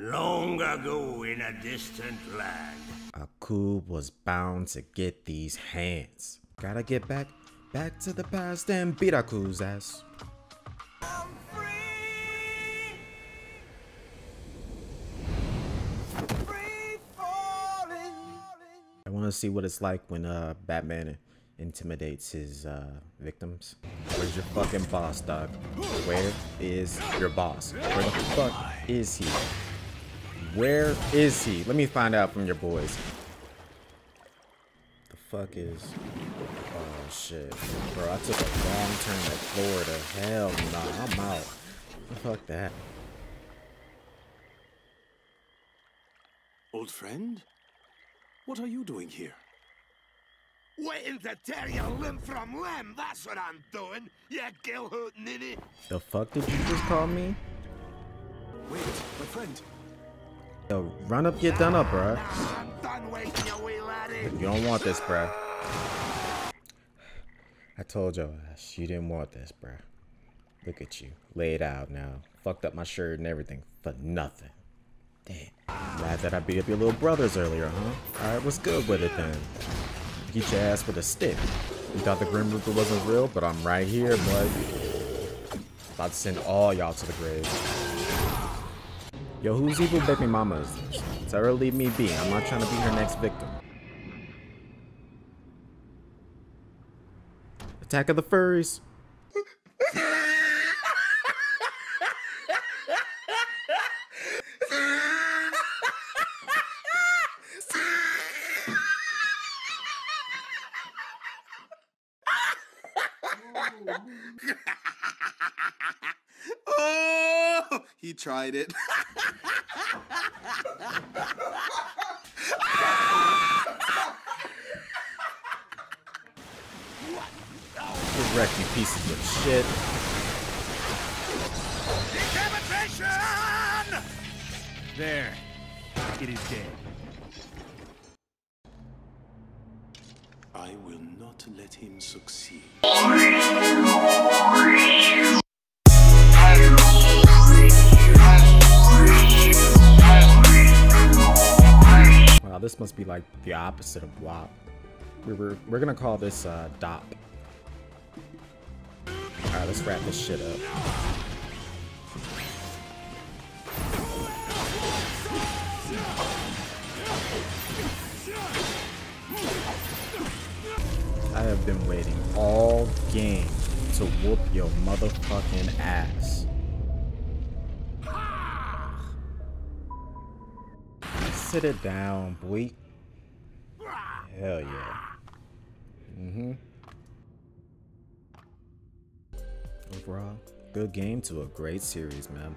Long ago in a distant land. Aku was bound to get these hands. Gotta get back, back to the past and beat Aku's ass. I want to see what it's like when uh Batman intimidates his uh victims. Where's your fucking boss, dog? Where is your boss? Where the fuck is he? Where is he? Let me find out from your boys. The fuck is? Oh shit, bro! I took a wrong turn at Florida. Hell nah, I'm out. Fuck that. Old friend? What are you doing here? Waiting to tear your limb from limb, that's what I'm doing, you gill-hoot ninny. The fuck did you just call me? Wait, my friend. Yo, run up, get done up, bruh. You don't want this, bruh. I told your ass you didn't want this, bruh. Look at you, laid out now. Fucked up my shirt and everything for nothing. Damn. Glad that I beat up your little brothers earlier, huh? Alright, what's good with it then? Get your ass with a stick. You thought the Grim Reaper wasn't real, but I'm right here, bud. About to send all y'all to the grave. Yo, who's evil baby mama is this? Tell leave me be. I'm not trying to be her next victim. Attack of the furries. Oh, he tried it. Get wrecked, you pieces of shit. Decapitation! There. It is dead. I will not let him succeed. This must be like the opposite of WAP. We're, we're, we're gonna call this uh, DOP. Alright, let's wrap this shit up. I have been waiting all game to whoop your motherfucking ass. Sit it down, boy. Hell yeah. Mm-hmm. Overall, good game to a great series, man.